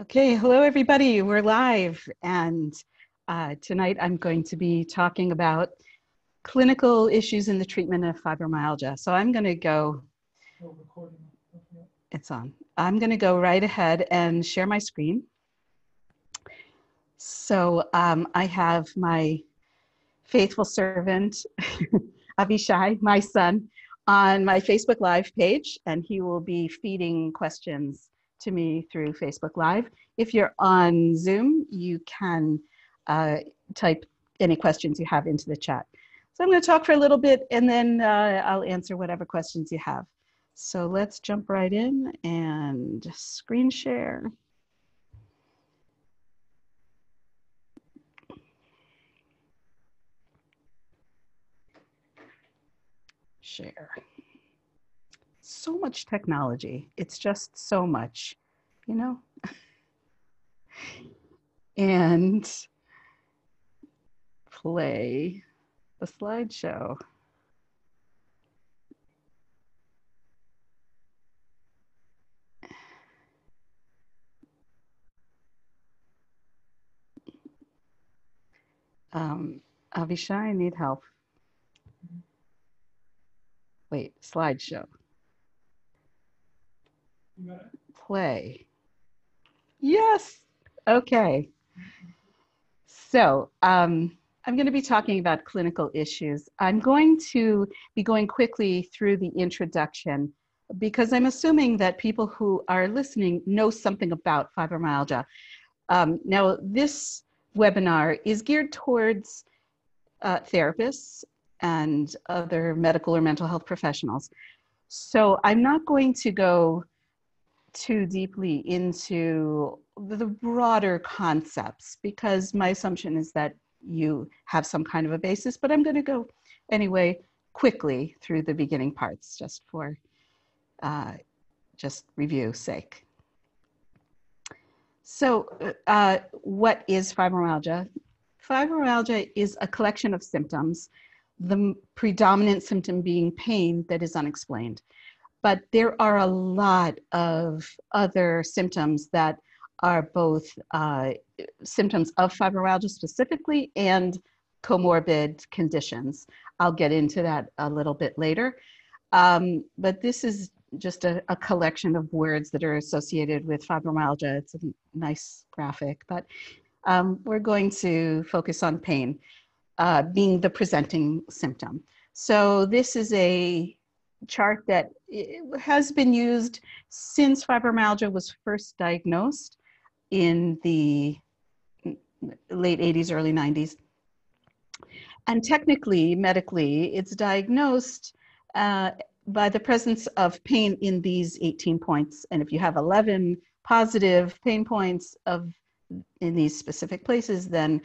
Okay, hello everybody. We're live, and uh, tonight I'm going to be talking about clinical issues in the treatment of fibromyalgia. So I'm going to go. It's on. I'm going to go right ahead and share my screen. So um, I have my faithful servant, Avishai, my son, on my Facebook Live page, and he will be feeding questions to me through Facebook Live. If you're on Zoom, you can uh, type any questions you have into the chat. So I'm going to talk for a little bit and then uh, I'll answer whatever questions you have. So let's jump right in and screen share. Share so much technology. It's just so much, you know? and play the slideshow. Um, Avishai, I need help. Wait, slideshow play. Yes. Okay. So um, I'm going to be talking about clinical issues. I'm going to be going quickly through the introduction because I'm assuming that people who are listening know something about fibromyalgia. Um, now, this webinar is geared towards uh, therapists and other medical or mental health professionals. So I'm not going to go too deeply into the broader concepts because my assumption is that you have some kind of a basis, but I'm going to go anyway quickly through the beginning parts just for uh, just review sake. So uh, what is fibromyalgia? Fibromyalgia is a collection of symptoms, the predominant symptom being pain that is unexplained. But there are a lot of other symptoms that are both uh, symptoms of fibromyalgia specifically and comorbid conditions. I'll get into that a little bit later. Um, but this is just a, a, collection of words that are associated with fibromyalgia. It's a nice graphic, but um, we're going to focus on pain uh, being the presenting symptom. So this is a chart that has been used since fibromyalgia was first diagnosed in the late 80s, early 90s. And technically, medically, it's diagnosed uh, by the presence of pain in these 18 points. And if you have 11 positive pain points of in these specific places, then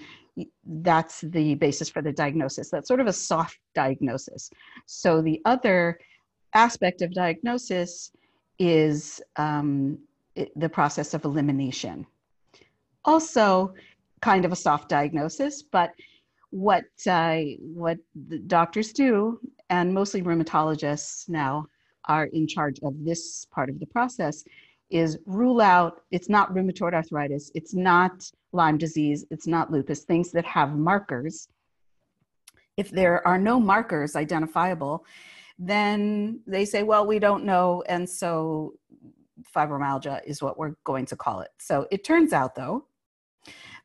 that's the basis for the diagnosis. That's sort of a soft diagnosis. So the other aspect of diagnosis is um, it, the process of elimination. Also, kind of a soft diagnosis, but what uh, what the doctors do, and mostly rheumatologists now are in charge of this part of the process, is rule out. It's not rheumatoid arthritis. It's not Lyme disease. It's not lupus. Things that have markers. If there are no markers identifiable, then they say, well, we don't know. And so fibromyalgia is what we're going to call it. So it turns out, though,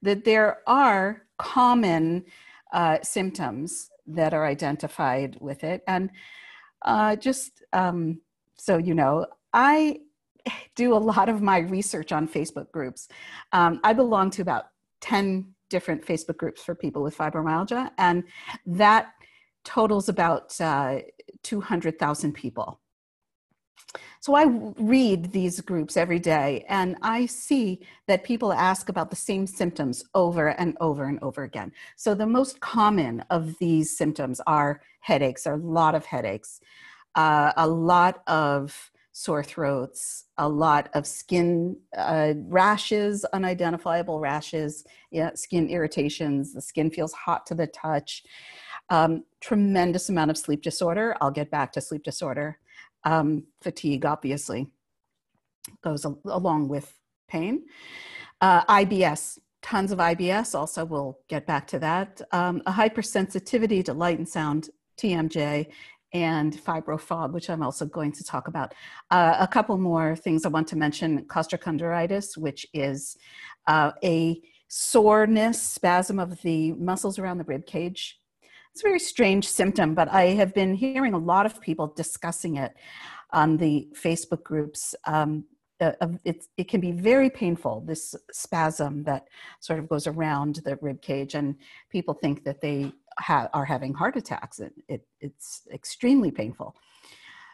that there are common uh, symptoms that are identified with it. And uh, just um, so you know, I do a lot of my research on Facebook groups. Um, I belong to about 10 different Facebook groups for people with fibromyalgia, and that totals about uh, 200,000 people. So I read these groups every day and I see that people ask about the same symptoms over and over and over again. So the most common of these symptoms are headaches, a lot of headaches, uh, a lot of sore throats, a lot of skin uh, rashes, unidentifiable rashes, yeah, skin irritations, the skin feels hot to the touch. Um, tremendous amount of sleep disorder. I'll get back to sleep disorder. Um, fatigue, obviously, goes a- along with pain. Uh, IBS, tons of IBS, also we'll get back to that. Um, a hypersensitivity to light and sound, TMJ, and fibrofog, which I'm also going to talk about. Uh, a couple more things I want to mention costochondritis, which is uh, a soreness, spasm of the muscles around the rib cage. It's a very strange symptom, but I have been hearing a lot of people discussing it on the Facebook groups. Um, uh, it, it can be very painful, this spasm that sort of goes around the rib cage, and people think that they ha- are having heart attacks. It, it, it's extremely painful.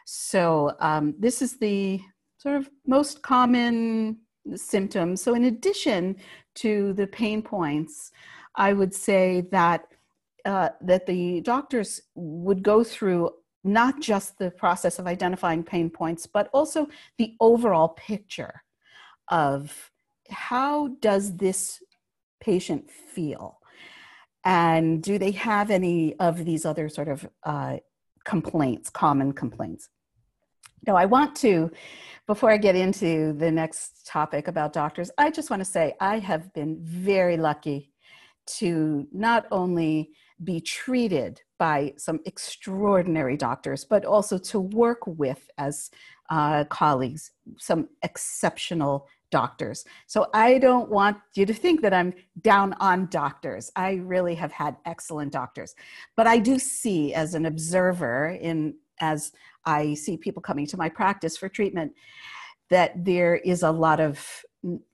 So, um, this is the sort of most common symptoms. So, in addition to the pain points, I would say that uh, that the doctors would go through not just the process of identifying pain points, but also the overall picture of how does this patient feel and do they have any of these other sort of uh, complaints, common complaints? Now, I want to, before I get into the next topic about doctors, I just want to say I have been very lucky to not only be treated by some extraordinary doctors, but also to work with as uh, colleagues some exceptional doctors. So I don't want you to think that I'm down on doctors. I really have had excellent doctors. But I do see as an observer in as I see people coming to my practice for treatment that there is a lot of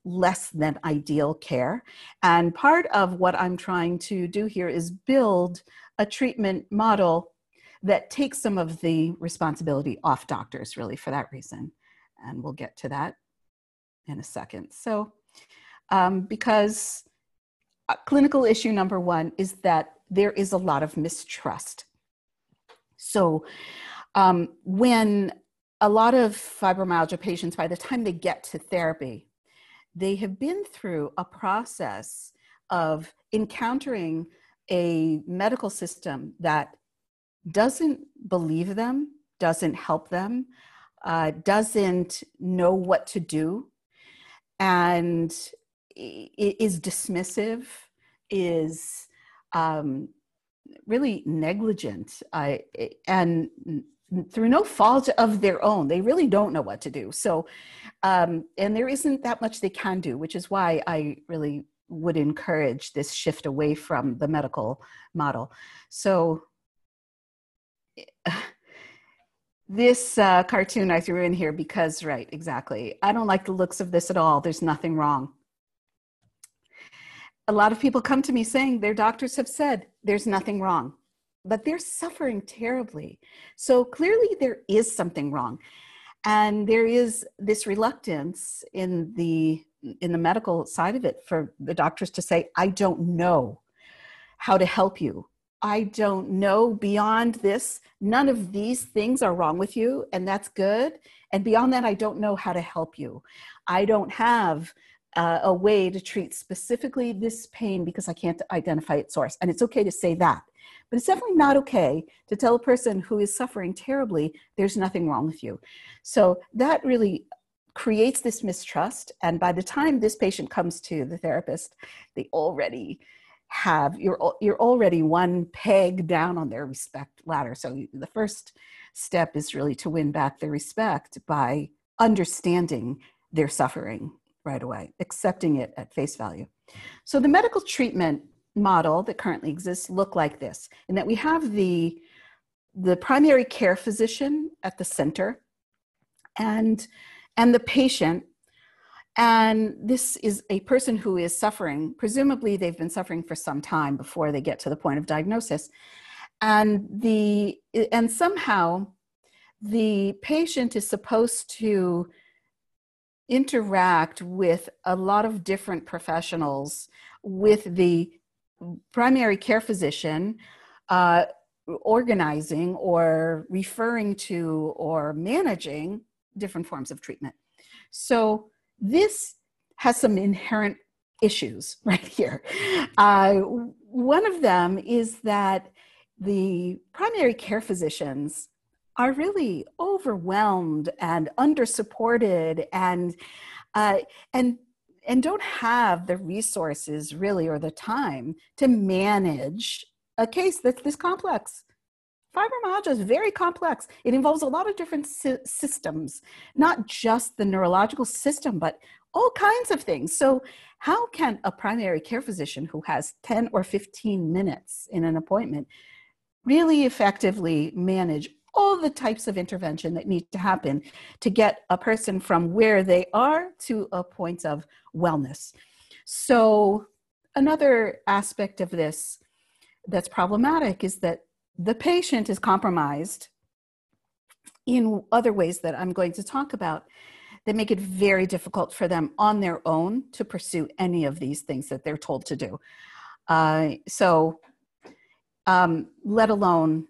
less than ideal care. And part of what I'm trying to do here is build a treatment model that takes some of the responsibility off doctors, really, for that reason. And we'll get to that in a second. So, um, because uh, clinical issue number one is that there is a lot of mistrust. So, um, when a lot of fibromyalgia patients, by the time they get to therapy, they have been through a process of encountering a medical system that doesn't believe them, doesn't help them, uh, doesn't know what to do and is dismissive, is um, really negligent, uh, and through no fault of their own, they really don't know what to do. So, um, and there isn't that much they can do, which is why I really would encourage this shift away from the medical model. So, this uh, cartoon I threw in here because, right, exactly. I don't like the looks of this at all. There's nothing wrong. A lot of people come to me saying their doctors have said there's nothing wrong, but they're suffering terribly. So clearly there is something wrong. And there is this reluctance in the in the medical side of it for the doctors to say, I don't know how to help you. I don't know beyond this. None of these things are wrong with you, and that's good. And beyond that, I don't know how to help you. I don't have uh, a way to treat specifically this pain because I can't identify its source. And it's okay to say that. But it's definitely not okay to tell a person who is suffering terribly, there's nothing wrong with you. So that really creates this mistrust. And by the time this patient comes to the therapist, they already have you're you're already one peg down on their respect ladder so the first step is really to win back their respect by understanding their suffering right away accepting it at face value so the medical treatment model that currently exists look like this in that we have the the primary care physician at the center and and the patient and this is a person who is suffering. Presumably, they've been suffering for some time before they get to the point of diagnosis. And, the, and somehow the patient is supposed to interact with a lot of different professionals with the primary care physician uh, organizing or referring to or managing different forms of treatment. So this has some inherent issues right here. Uh, one of them is that the primary care physicians are really overwhelmed and under supported and uh, and and don't have the resources really or the time to manage a case that's this complex. Fibromyalgia is very complex. It involves a lot of different sy- systems, not just the neurological system, but all kinds of things. So, how can a primary care physician who has 10 or 15 minutes in an appointment really effectively manage all the types of intervention that need to happen to get a person from where they are to a point of wellness. So, another aspect of this that's problematic is that the patient is compromised in other ways that I'm going to talk about that make it very difficult for them on their own to pursue any of these things that they're told to do. Uh, so, um, let alone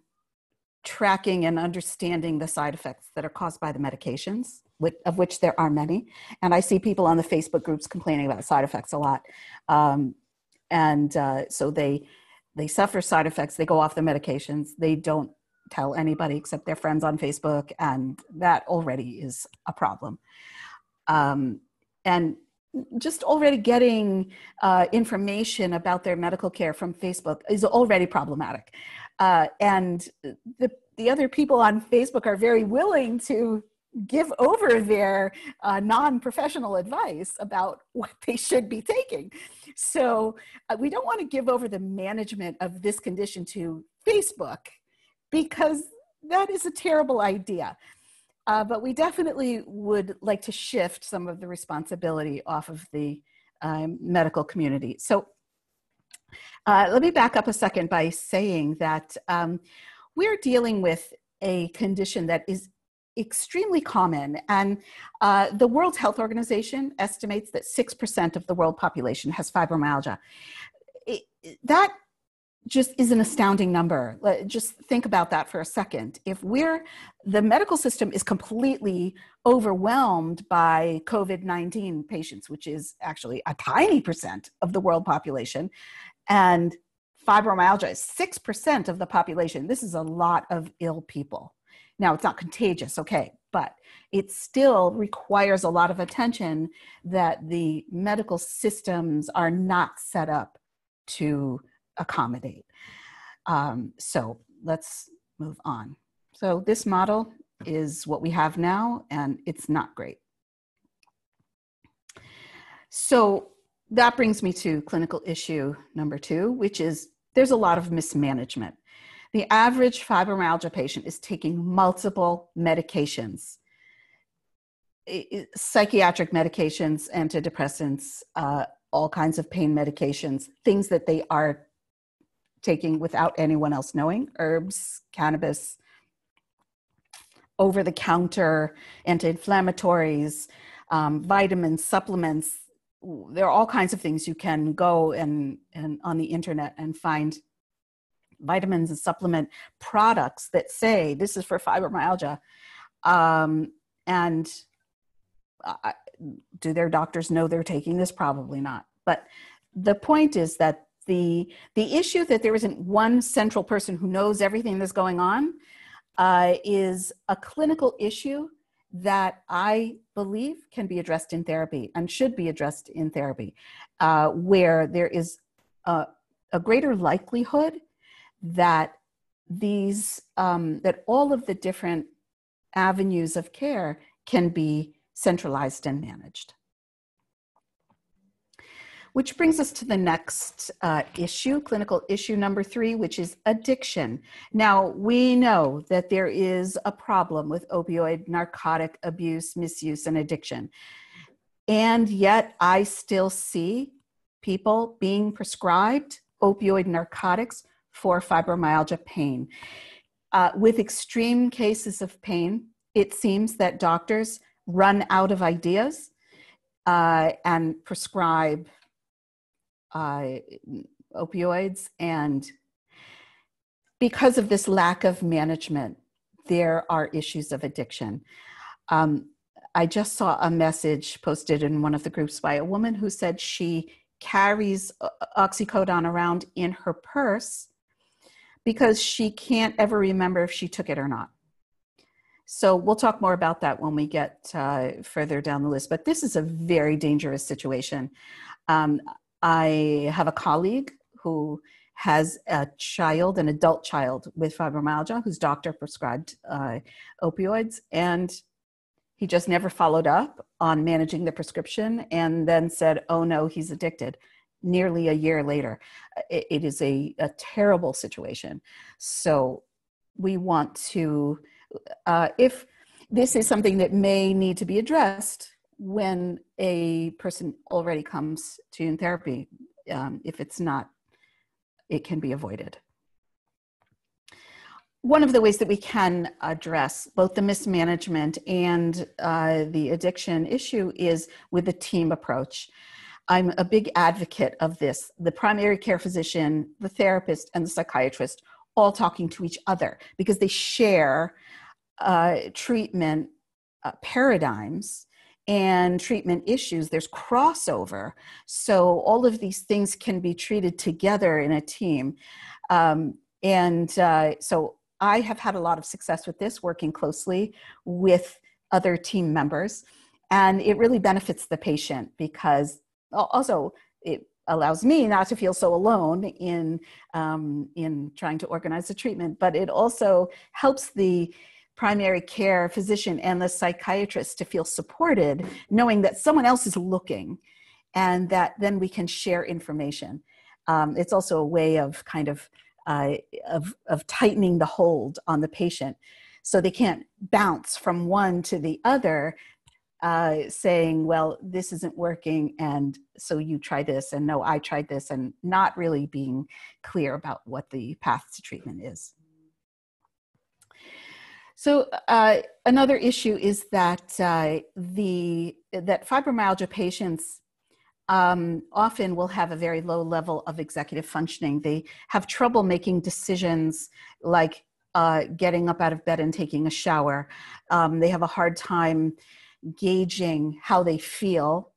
tracking and understanding the side effects that are caused by the medications, which, of which there are many. And I see people on the Facebook groups complaining about side effects a lot. Um, and uh, so they they suffer side effects. They go off the medications. They don't tell anybody except their friends on Facebook, and that already is a problem. Um, and just already getting uh, information about their medical care from Facebook is already problematic. Uh, and the, the other people on Facebook are very willing to give over their uh, non-professional advice about what they should be taking. So uh, we don't want to give over the management of this condition to Facebook because that is a terrible idea. Uh, but we definitely would like to shift some of the responsibility off of the um, medical community. So uh, let me back up a second by saying that um, we're dealing with a condition that is extremely common. And uh, the World Health Organization estimates that 6% of the world population has fibromyalgia. It, that just is an astounding number. Just think about that for a second. If we're, the medical system is completely overwhelmed by COVID 19 patients, which is actually a tiny percent of the world population, and fibromyalgia is 6% of the population, this is a lot of ill people. Now, it's not contagious, okay, but it still requires a lot of attention that the medical systems are not set up to accommodate. Um, so let's move on. So this model is what we have now, and it's not great. So that brings me to clinical issue number two, which is there's a lot of mismanagement. The average fibromyalgia patient is taking multiple medications psychiatric medications, antidepressants, uh, all kinds of pain medications, things that they are taking without anyone else knowing herbs, cannabis, over the counter anti inflammatories, um, vitamins, supplements. There are all kinds of things you can go and, and on the internet and find vitamins and supplement products that say this is for fibromyalgia. Um, and uh, do their doctors know they're taking this? Probably not. But the point is that the the issue that there isn't one central person who knows everything that's going on uh, is a clinical issue that I believe can be addressed in therapy and should be addressed in therapy, uh, where there is a, a, greater likelihood that these um, that all of the different avenues of care can be centralized and managed. Which brings us to the next uh, issue, clinical issue number three, which is addiction. Now, we know that there is a problem with opioid, narcotic abuse, misuse, and addiction. And yet, I still see people being prescribed opioid narcotics for fibromyalgia pain. Uh, with extreme cases of pain, it seems that doctors run out of ideas uh, and prescribe uh, opioids. And because of this lack of management, there are issues of addiction. Um, I just saw a message posted in one of the groups by a woman who said she carries oxycodone around in her purse because she can't ever remember if she took it or not. So we'll talk more about that when we get uh, further down the list. But this is a very dangerous situation. Um, I have a colleague who has a child, an adult child with fibromyalgia, whose doctor prescribed uh, opioids, and he just never followed up on managing the prescription and then said, oh no, he's addicted. Nearly a year later. it, it is a, a terrible situation. So we want to, uh, if this is something that may need to be addressed when a person already comes to in therapy, um, if it's not, it can be avoided one of the ways that we can address both the mismanagement and uh, the addiction issue is with a team approach. I'm a big advocate of this. The primary care physician, the therapist, and the psychiatrist all talking to each other because they share uh, treatment uh, paradigms and treatment issues. There's crossover. So all of these things can be treated together in a team. Um, and uh, so I have had a lot of success with this, working closely with other team members. And it really benefits the patient because also it allows me not to feel so alone in, um, in trying to organize the treatment, but it also helps the primary care physician and the psychiatrist to feel supported, knowing that someone else is looking and that then we can share information. Um, it's also a way of kind of uh, of, of tightening the hold on the patient. So they can't bounce from one to the other, uh, saying, well, this isn't working, and so you try this, and no, I tried this, and not really being clear about what the path to treatment is. So uh, another issue is that uh, the that fibromyalgia patients um, often will have a very low level of executive functioning. They have trouble making decisions like uh, getting up out of bed and taking a shower. Um, they have a hard time gauging how they feel.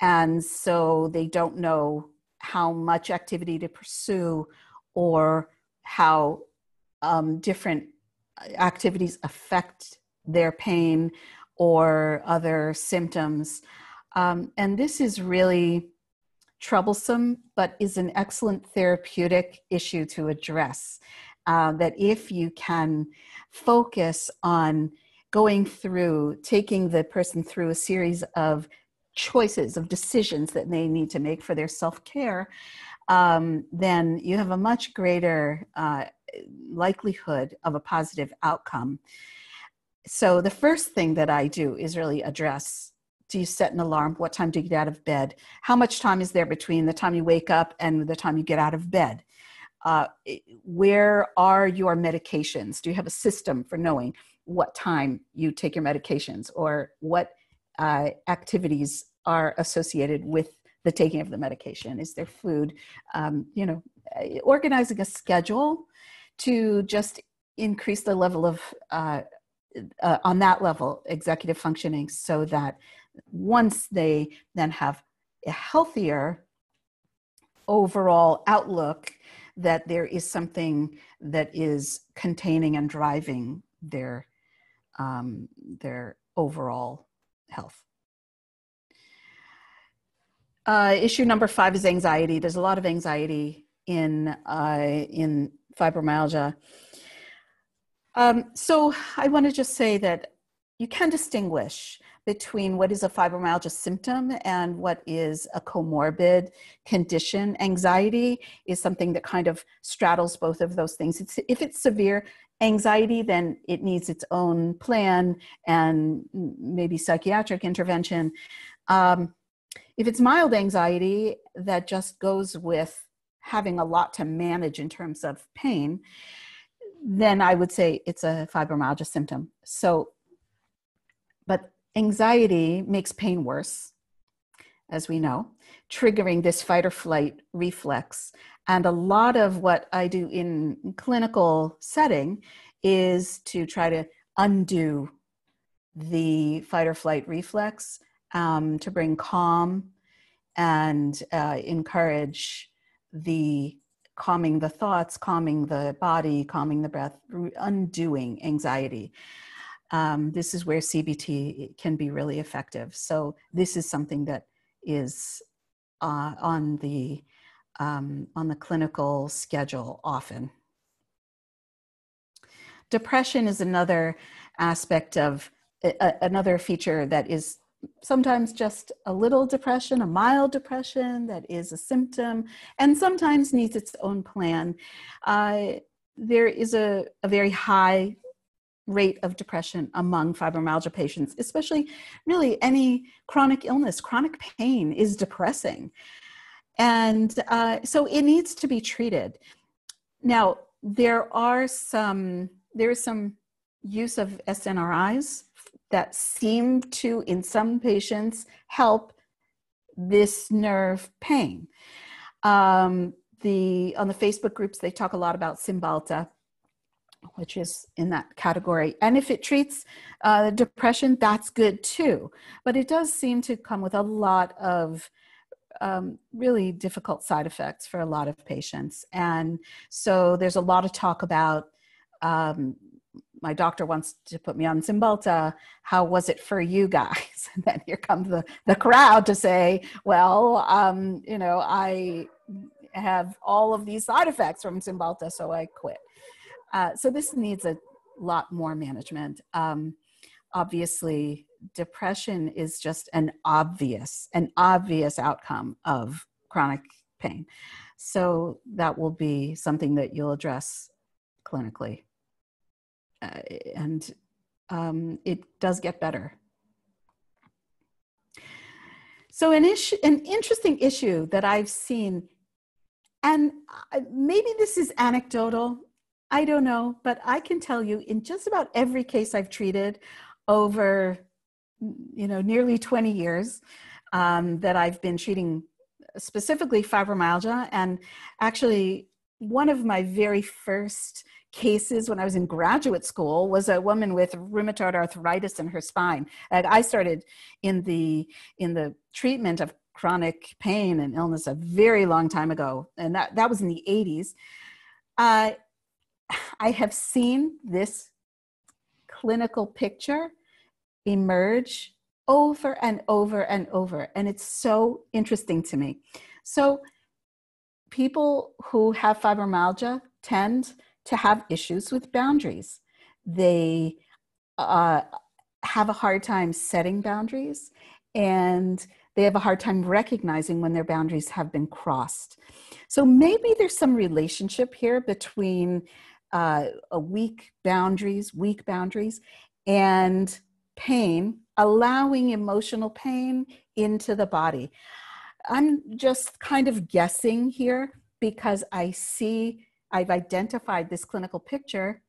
And so they don't know how much activity to pursue or how um, different activities affect their pain or other symptoms. Um, and this is really troublesome, but is an excellent therapeutic issue to address. Uh, that if you can focus on going through, taking the person through a series of choices, of decisions that they need to make for their self care, um, then you have a much greater uh, likelihood of a positive outcome. So, the first thing that I do is really address do you set an alarm? What time do you get out of bed? How much time is there between the time you wake up and the time you get out of bed? Uh, where are your medications? Do you have a system for knowing what time you take your medications or what uh, activities are associated with the taking of the medication? Is there food? Um, you know, uh, organizing a schedule to just increase the level of uh, uh, on that level executive functioning so that once they then have a healthier overall outlook that there is something that is containing and driving their um, their overall health. Uh, issue number five is anxiety. There's a lot of anxiety in uh, in fibromyalgia. Um, so I want to just say that you can distinguish between what is a fibromyalgia symptom and what is a comorbid condition. Anxiety is something that kind of straddles both of those things. It's, if it's severe anxiety, then it needs its own plan and maybe psychiatric intervention. Um, if it's mild anxiety that just goes with having a lot to manage in terms of pain, then I would say it's a fibromyalgia symptom. So, but Anxiety makes pain worse, as we know, triggering this fight or flight reflex. And a lot of what I do in clinical setting is to try to undo the fight or flight reflex um, to bring calm and uh, encourage the calming the thoughts, calming the body, calming the breath, undoing anxiety. um, this is where CBT can be really effective. So this is something that is uh, on the um, on the clinical schedule often. Depression is another aspect of uh, another feature that is sometimes just a little depression, a mild depression that is a symptom, and sometimes needs its own plan. Uh, there is a, a very high rate of depression among fibromyalgia patients, especially really any chronic illness. Chronic pain is depressing. And uh, so it needs to be treated. Now, there are some, there is some use of SNRIs that seem to, in some patients, help this nerve pain. Um, the on the Facebook groups, they talk a lot about Cymbalta, which is in that category. And if it treats uh, depression, that's good too. But it does seem to come with a lot of um, really difficult side effects for a lot of patients. And so there's a lot of talk about um, my doctor wants to put me on Cymbalta. How was it for you guys? And then here comes the, the crowd to say, well, um, you know, I have all of these side effects from Cymbalta, so I quit. Uh, so this needs a lot more management. Um, obviously, depression is just an obvious, an obvious outcome of chronic pain. So that will be something that you'll address clinically. Uh, and um, it does get better. So an issue, an interesting issue that I've seen, and maybe this is anecdotal, I don't know, but I can tell you in just about every case I've treated over, you know, nearly 20 years um, that I've been treating specifically fibromyalgia, and actually one of my very first cases when I was in graduate school was a woman with rheumatoid arthritis in her spine. And I started in the in the treatment of chronic pain and illness a very long time ago, and that that was in the 80s. Uh, I have seen this clinical picture emerge over and over and over, and it's so interesting to me. So, people who have fibromyalgia tend to have issues with boundaries. They uh, have a hard time setting boundaries and they have a hard time recognizing when their boundaries have been crossed. So maybe there's some relationship here between uh, a weak boundaries, weak boundaries, and pain, allowing emotional pain into the body. I'm just kind of guessing here because I see I've identified this clinical picture.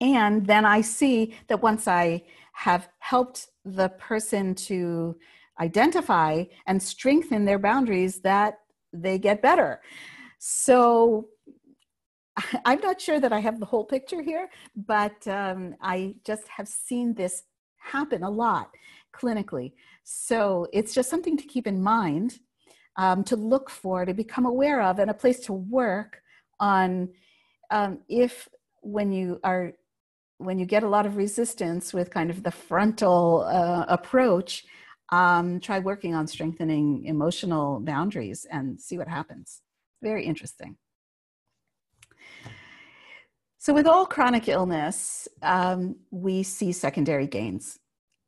And then I see that once I have helped the person to identify and strengthen their boundaries, that they get better. So I'm not sure that I have the whole picture here, but um, I just have seen this happen a lot clinically. So it's just something to keep in mind, um, to look for, to become aware of, and a place to work on um, if when you are when you get a lot of resistance with kind of the frontal uh, approach um, try working on strengthening emotional boundaries and see what happens. Very interesting. So with all chronic illness um, we see secondary gains.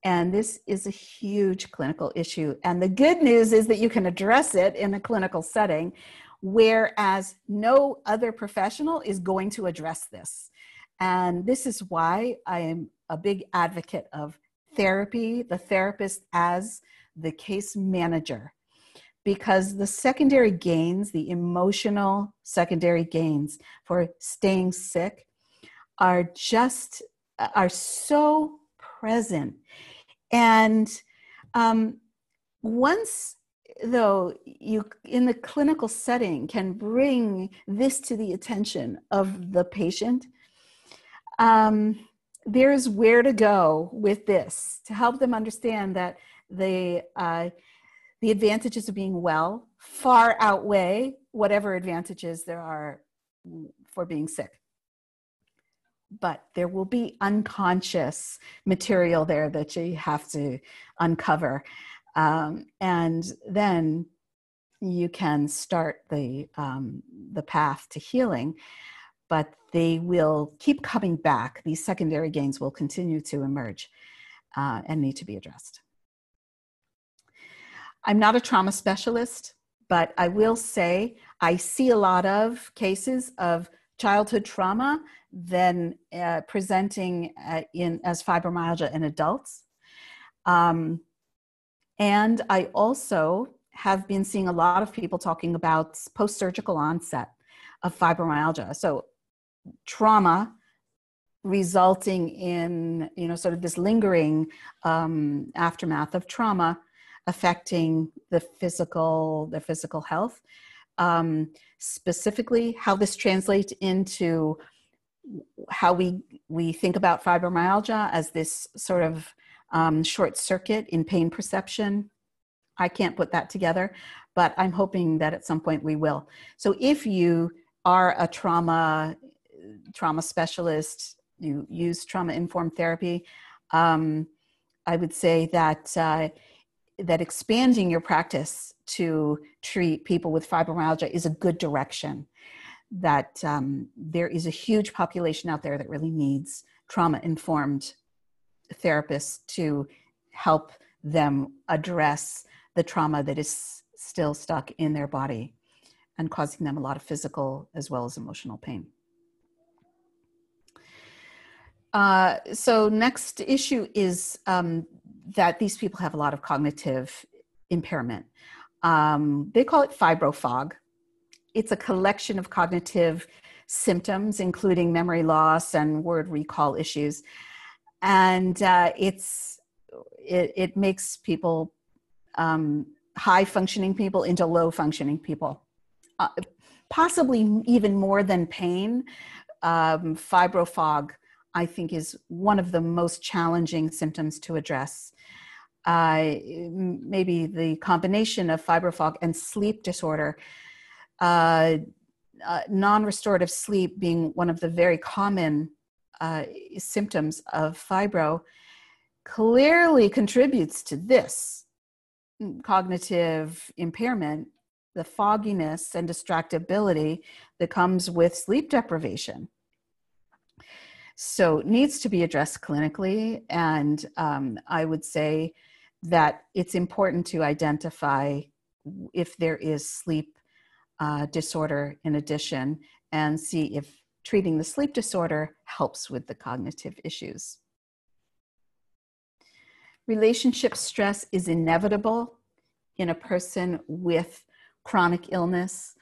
And this is a huge clinical issue. And the good news is that you can address it in a clinical setting whereas no other professional is going to address this. And this is why I am a big advocate of therapy, the therapist as the case manager, because the secondary gains, the emotional secondary gains for staying sick, are just are so present and um, once though you in the clinical setting can bring this to the attention of the patient um, there's where to go with this to help them understand that the uh, the advantages of being well far outweigh whatever advantages there are for being sick but there will be unconscious material there that you have to uncover. Um, and then you can start the, um, the path to healing, but they will keep coming back. These secondary gains will continue to emerge uh, and need to be addressed. I'm not a trauma specialist, but I will say I see a lot of cases of childhood trauma then uh, presenting uh, in as fibromyalgia in adults. Um, and I also have been seeing a lot of people talking about post-surgical onset of fibromyalgia. So trauma resulting in you know sort of this lingering um, aftermath of trauma affecting the physical the physical health um, specifically how this translates into how we we think about fibromyalgia as this sort of um, short circuit in pain perception i can't put that together but i'm hoping that at some point we will so if you are a trauma trauma specialist you use trauma informed therapy um, i would say that uh, that expanding your practice to treat people with fibromyalgia is a good direction. That um, there is a huge population out there that really needs trauma informed therapists to help them address the trauma that is still stuck in their body and causing them a lot of physical as well as emotional pain. Uh, so next issue is um, that these people have a lot of cognitive impairment. Um, they call it fibrofog. It's a collection of cognitive symptoms, including memory loss and word recall issues. And uh, it's, it, it, makes people, um, high functioning people, into low functioning people. Uh, possibly even more than pain, um, fibrofog I think is one of the most challenging symptoms to address. Uh, maybe the combination of fibrofog and sleep disorder, uh, uh, non restorative sleep being one of the very common uh, symptoms of fibro, clearly contributes to this cognitive impairment, the fogginess and distractibility that comes with sleep deprivation. So it needs to be addressed clinically. And um, I would say that it's important to identify if there is sleep uh, disorder in addition and see if treating the sleep disorder helps with the cognitive issues. Relationship stress is inevitable in a person with chronic illness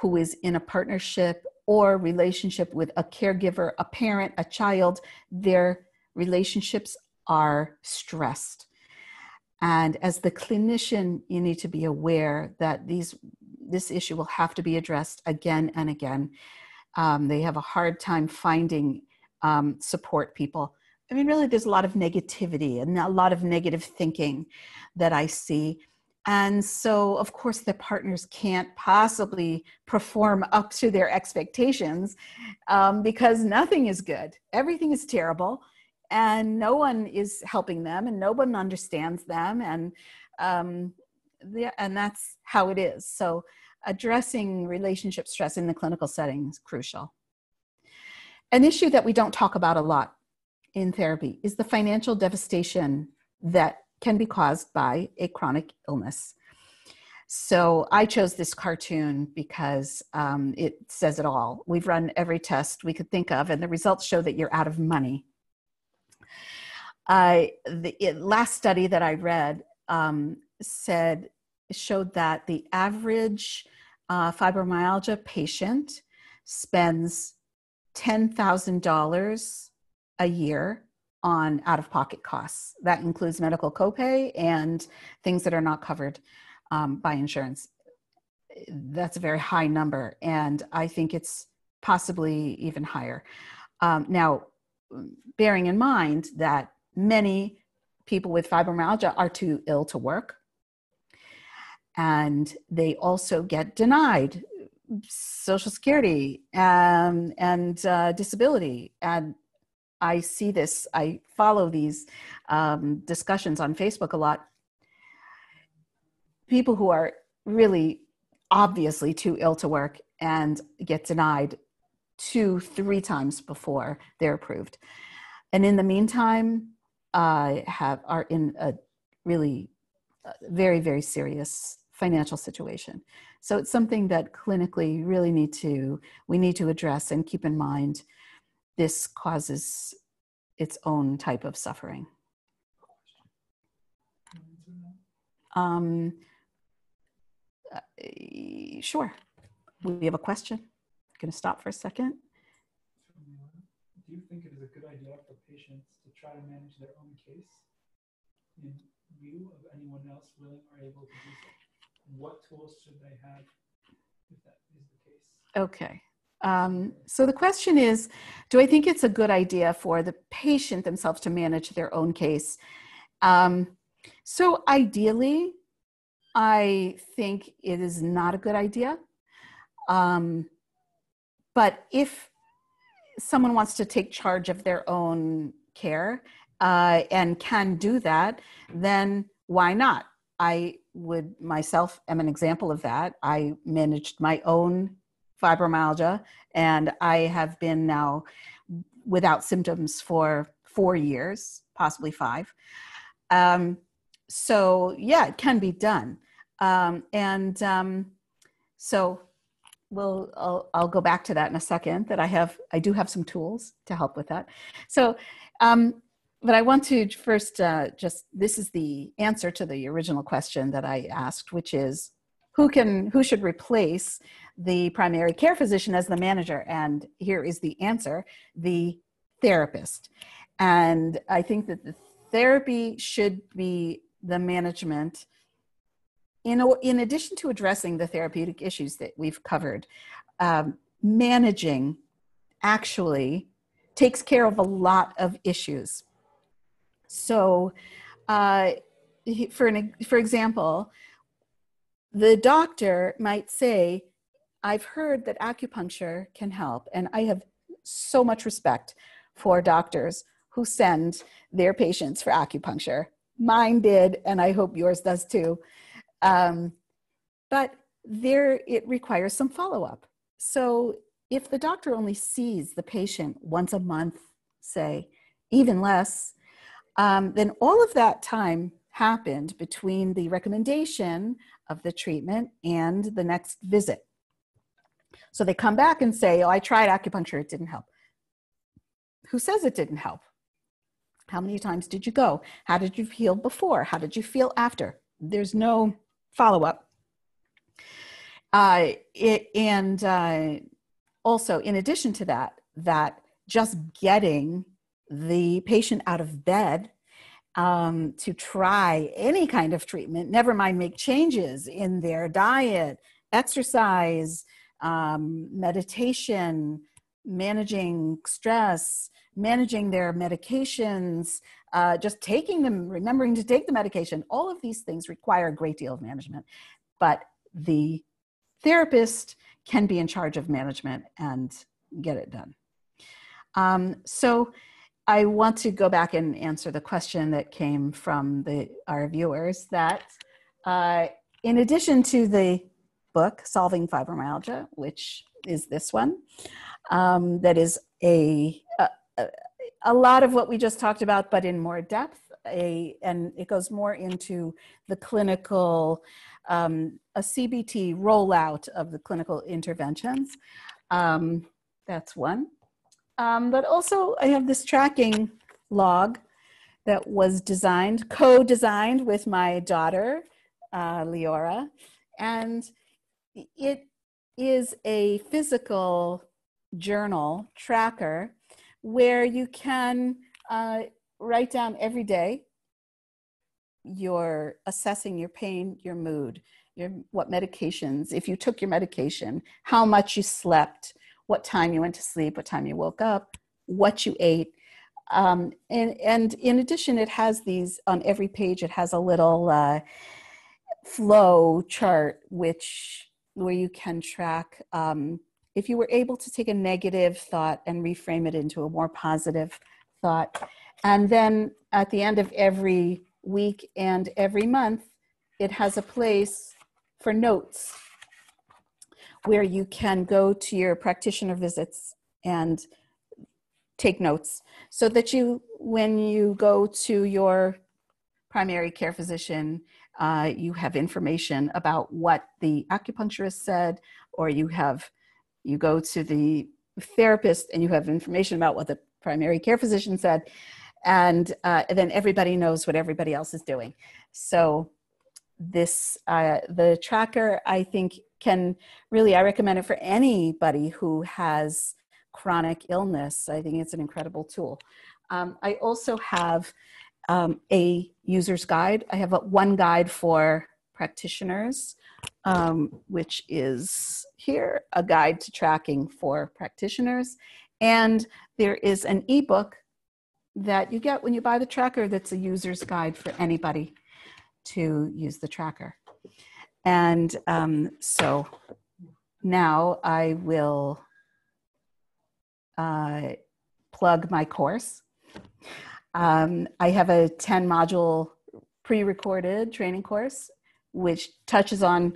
who is in a partnership or relationship with a caregiver, a parent, a child, their relationships are stressed. And as the clinician, you need to be aware that these this issue will have to be addressed again and again. Um, they have a hard time finding um, support people. I mean, really, there's a lot of negativity and a lot of negative thinking that I see and so, of course, the partners can't possibly perform up to their expectations um, because nothing is good. Everything is terrible, and no one is helping them, and no one understands them, and um, the, and that's how it is. So, addressing relationship stress in the clinical setting is crucial. An issue that we don't talk about a lot in therapy is the financial devastation that can be caused by a chronic illness. So I chose this cartoon because um, it says it all. We've run every test we could think of, and the results show that you're out of money. I the it, last study that I read um, said showed that the average uh, fibromyalgia patient spends ten thousand dollars a year on out of pocket costs. That includes medical copay and things that are not covered um, by insurance. That's a very high number, and I think it's possibly even higher. Um, now, bearing in mind that many people with fibromyalgia are too ill to work, and they also get denied Social Security and, and uh, disability and I see this, I follow these um, discussions on Facebook a lot. People who are really obviously too ill to work and get denied two, three times before they're approved. And in the meantime, uh, have are in a really uh, very, very serious financial situation. So it's something that clinically really need to we need to address and keep in mind. This causes its own type of suffering. Um, uh, sure. We have a question. I'm going to stop for a second. Do you think it is a good idea for patients to try to manage their own case in view of anyone else willing or able to do so? What tools should they have if that is the case? Okay. Um, so the question is Do I think it's a good idea for the patient themselves to manage their own case? Um, so ideally, I think it is not a good idea. Um, but if someone wants to take charge of their own care uh, and can do that, then why not? I would myself am an example of that. I managed my own fibromyalgia and I have been now without symptoms for four years, possibly five. Um, so yeah, it can be done. Um, and um, so we'll I'll, I'll, go back to that in a second that I have I do have some tools to help with that. So um, but I want to first uh, just this is the answer to the original question that I asked, which is who can who should replace the primary care physician as the manager? And here is the answer: the therapist. And I think that the therapy should be the management. In, in addition to addressing the therapeutic issues that we've covered, um, managing actually takes care of a lot of issues so, uh, for an for example, the doctor might say, "I've heard that acupuncture can help," and I have so much respect for doctors who send their patients for acupuncture. Mine did, and I hope yours does too. Um, but there, it requires some follow up. So, if the doctor only sees the patient once a month, say, even less, um, then all of that time happened between the recommendation of the treatment and the next visit. So they come back and say, Oh, I tried acupuncture, it didn't help. Who says it didn't help? How many times did you go? How did you feel before? How did you feel after? There's no follow up. Uh, it, and uh, also, in addition to that, that just getting the patient out of bed um, to try any kind of treatment, never mind make changes in their diet, exercise, um, meditation, managing stress, managing their medications, uh, just taking them, remembering to take the medication. All of these things require a great deal of management. But the therapist can be in charge of management and get it done. Um, so, I want to go back and answer the question that came from the, our viewers that uh, in addition to the book, Solving Fibromyalgia, which is this one, um, that is a, a, a lot of what we just talked about, but in more depth. A, and it goes more into the clinical, um, a CBT rollout of the clinical interventions. Um, that's one. Um, but also, I have this tracking log that was designed, co designed with my daughter, uh, Leora. And it is a physical journal tracker where you can uh, write down every day you're assessing your pain, your mood, your what medications, if you took your medication, how much you slept, what time you went to sleep, what time you woke up, what you ate. Um, and, and in addition, it has these on every page, it has a little uh, flow chart, which where you can track um, if you were able to take a negative thought and reframe it into a more positive thought. And then at the end of every week and every month, it has a place for notes where you can go to your practitioner visits and take notes so that you, when you go to your primary care physician, uh, you have information about what the acupuncturist said, or you have, you go to the therapist and you have information about what the primary care physician said, and, uh, and then everybody knows what everybody else is doing. So this, uh, the tracker, I think can really, I recommend it for anybody who has chronic illness. I think it's an incredible tool. Um, I also have um, a user's guide. I have a, one guide for practitioners, um, which is here, a guide to tracking for practitioners. And there is an ebook that you get when you buy the tracker that's a user's guide for anybody to use the tracker. And um, so now I will uh, plug my course. Um, I have a 10 module pre recorded training course, which touches on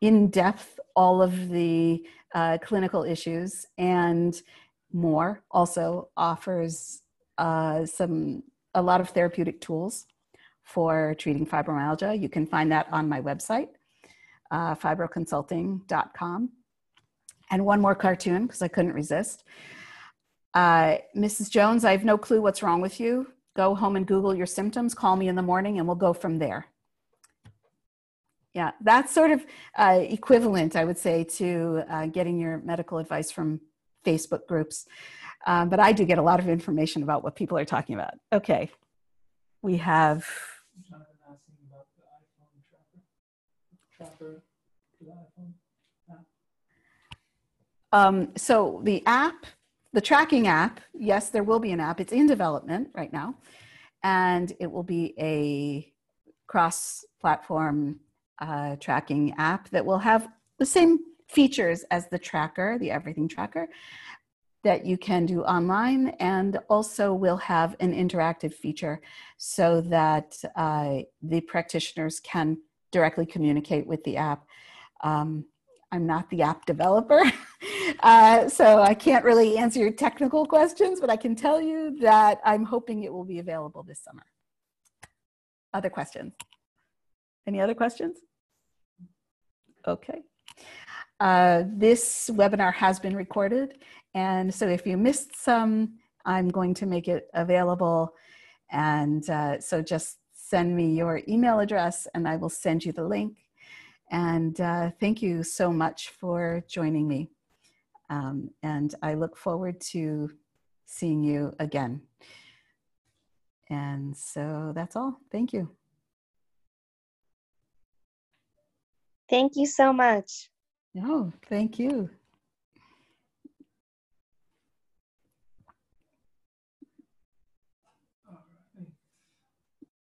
in depth all of the uh, clinical issues and more. Also offers uh, some a lot of therapeutic tools for treating fibromyalgia. You can find that on my website, uh, fibroconsulting.com. And one more cartoon because I couldn't resist. Uh, Mrs. Jones, I have no clue what's wrong with you. Go home and Google your symptoms. Call me in the morning and we'll go from there. Yeah, that's sort of uh, equivalent, I would say, to uh, getting your medical advice from Facebook groups. Um, but I do get a lot of information about what people are talking about. Okay, we have. Jonathan asking about the iPhone tracker. Tracker for the iPhone. Um, so the app the tracking app, yes, there will be an app. It's in development right now, and it will be a cross-platform uh, tracking app that will have the same features as the tracker, the Everything Tracker, that you can do online, and also will have an interactive feature so that uh, the practitioners can directly communicate with the app. Um, I'm not the app developer, uh, so I can't really answer your technical questions, but I can tell you that I'm hoping it will be available this summer. Other questions? Any other questions? Okay. Uh, this webinar has been recorded, and so if you missed some, I'm going to make it available. And uh, so just send me your email address and I will send you the link and uh, thank you so much for joining me. Um, and I look forward to seeing you again. And so that's all. Thank you. Thank you so much. No, thank you.